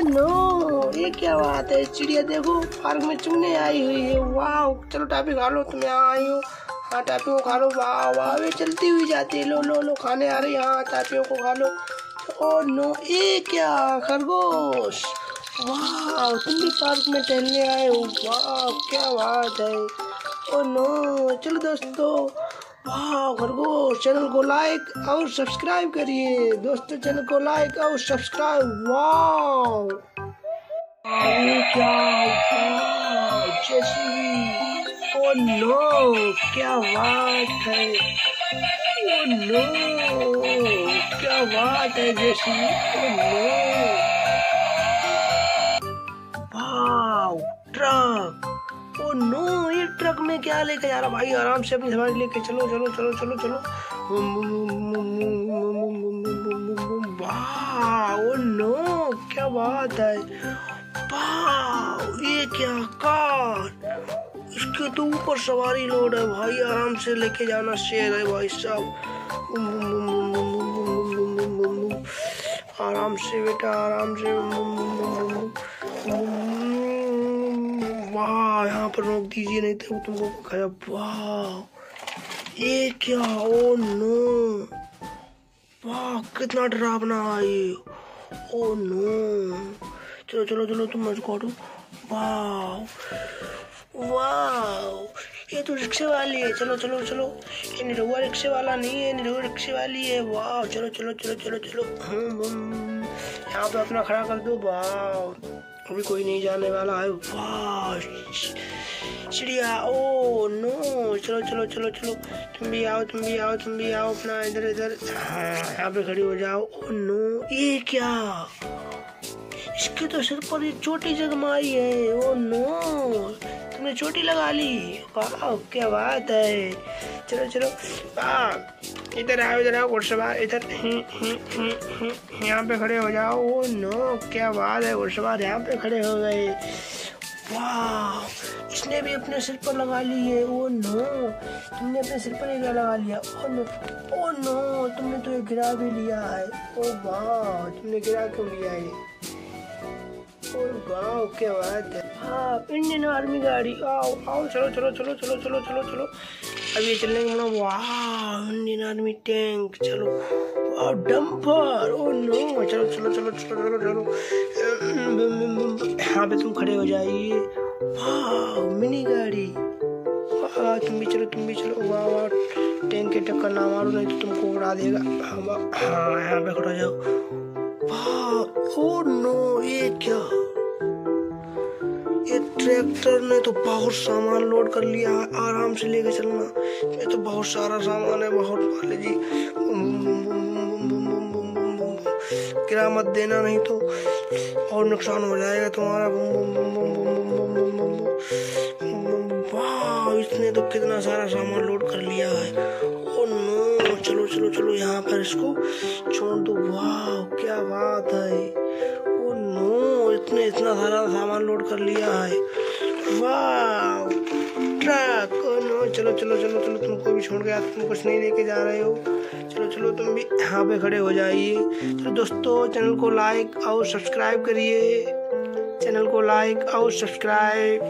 No, ये क्या बात है? चिड़िया देखो, पार्क में चुनने आई हुई है। वाह चलो टापी खा लो तुम यहाँ आई हो। हाँ टापियों को खा लो। वाह वाह वे चलती हुई जाती है। लो लो लो, खाने आ रही है। हाँ टापियों को खा लो। ओ नो, ये क्या खरगोश? वाह तुम भी पार्क में टहलने आए हो। वाह क्या बात है। ओ नो, चलो दोस्तों वाह खरगोश चैनल को लाइक और सब्सक्राइब करिए। दोस्तों चैनल को लाइक और सब्सक्राइब वाह क्या जैसी ओ नो, क्या बात है। ओ नो, क्या बात है, जैसी ओ नो। वाह ट्रक ओ नो। ट्रक में क्या लेके जा रहा भाई आराम से अपनी सवारी लेके चलो चलो चलो चलो चलो ओ नो क्या बात है ये क्या कार इसके तो ऊपर सवारी लोड है भाई आराम से लेके जाना शेर है भाई साहब आराम से बेटा आराम से वाह, यहाँ पर रोक दीजिए, नहीं तो तुमको खाया। वाह, ये क्या? Oh, no. वाह, कितना डरावना है ये। Oh, no. चलो चलो चलो, तुम मत काटो। वाह। तो रिक्शे वाली है। चलो चलो चलो। ये निरुआ रिक्शे वाला नहीं है निरुआ रिक्शे वाली है। वाह, चलो चलो चलो चलो चलो। यहाँ पे अपना खड़ा कर दो। वाह। अभी कोई नहीं जाने वाला है। वाह, चिड़िया। Oh, no. चलो चलो चलो चलो। तुम भी आओ, तुम भी आओ, तुम भी आओ अपना इधर इधर। हाँ यहाँ पे खड़ी हो जाओ। Oh, no. ये क्या? इसके तो सिर पर एक चोटी जगमाई है। ओ नो, तुमने चोटी लगा ली। वाह, क्या बात है। चलो चलो। इधर आओ इधर आओ घुड़सवार इधर। यहाँ पे खड़े हो जाओ। ओ नो, क्या बात है घुड़सवार यहाँ पे खड़े हो गए। वाह इसने भी अपने सिर पर लगा ली है ओ नो, तुमने अपने सिर पर क्या लगा लिया? ओ नो ओ नो, तुमने तो ये गिरा भी लिया है। ओ वाह, तुमने गिरा क्यों लिया है? है। हाँ इंडियन आर्मी गाड़ी। आओ आओ, चलो चलो चलो चलो चलो चलो चलो। अब ये चलने का वाह, इंडियन आर्मी टैंक चलो। वाह ओ नो चलो चलो चलो चलो चलो चलो। यहाँ पे तुम खड़े हो जाइए। वाह, मिनी गाड़ी। वाह, तुम भी चलो, तुम भी चलो। वाह वाह टैंक के टक्कर ना मारो, नहीं तो तुमको उड़ा देगा। हाँ यहाँ पे खड़ा जाओ। ओ नो ये क्या ये ट्रैक्टर ने तो बहुत सामान लोड कर लिया है आराम से लेके चलना ये तो बहुत सारा सामान है बहुत वाले जी गिरा मत देना नहीं तो और नुकसान हो जाएगा तुम्हारा वाह इसने तो कितना सारा सामान लोड कर लिया है चलो चलो चलो यहाँ पर इसको छोड़ दो। वाह, क्या बात है। ओ नो इसने इतना सारा सामान लोड कर लिया है। वाह, ट्रक। ओ नो, चलो चलो चलो चलो तुमको भी छोड़ गया तुम कुछ नहीं लेके जा रहे हो। चलो चलो, तुम भी यहाँ पे खड़े हो जाइए। तो दोस्तों, चैनल को लाइक और सब्सक्राइब करिए। चैनल को लाइक और सब्सक्राइब।